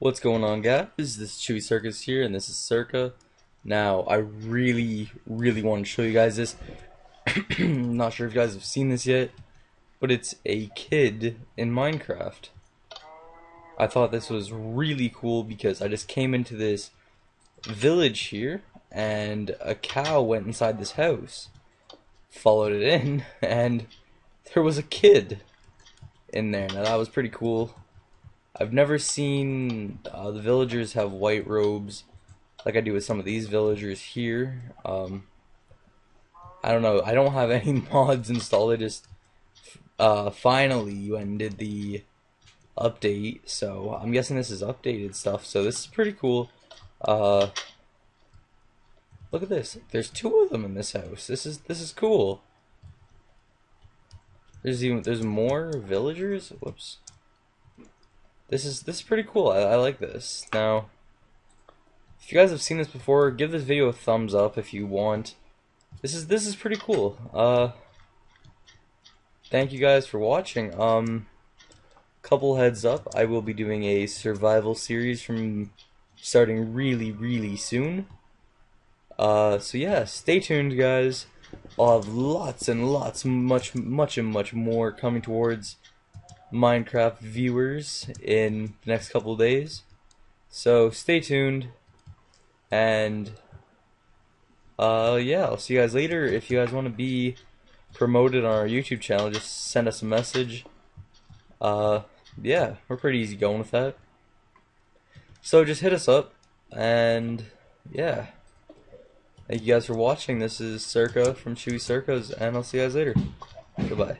What's going on guys? This is this Chewy Circas here and this is Circa. Now I really really want to show you guys this. Not sure if you guys have seen this yet, but it's a kid in Minecraft. I thought this was really cool because I just came into this village here and a cow went inside this house. Followed it in and there was a kid in there. Now that was pretty cool. I've never seen uh, the villagers have white robes like I do with some of these villagers here. Um, I don't know. I don't have any mods installed. I just uh, finally did the update. So I'm guessing this is updated stuff. So this is pretty cool. Uh, look at this. There's two of them in this house. This is this is cool. There's even there's more villagers. Whoops. This is this is pretty cool. I, I like this. Now, if you guys have seen this before, give this video a thumbs up if you want. This is this is pretty cool. Uh, thank you guys for watching. Um, couple heads up, I will be doing a survival series from starting really really soon. Uh, so yeah, stay tuned, guys. I'll have lots and lots, much, much, and much more coming towards Minecraft viewers in the next couple days. So stay tuned, and uh, yeah, I'll see you guys later. If you guys want to be promoted on our YouTube channel, just send us a message. Uh, yeah, we're pretty easy going with that. So just hit us up, and yeah. Thank you guys for watching. This is Circa from Chewy Circas, and I'll see you guys later. Goodbye.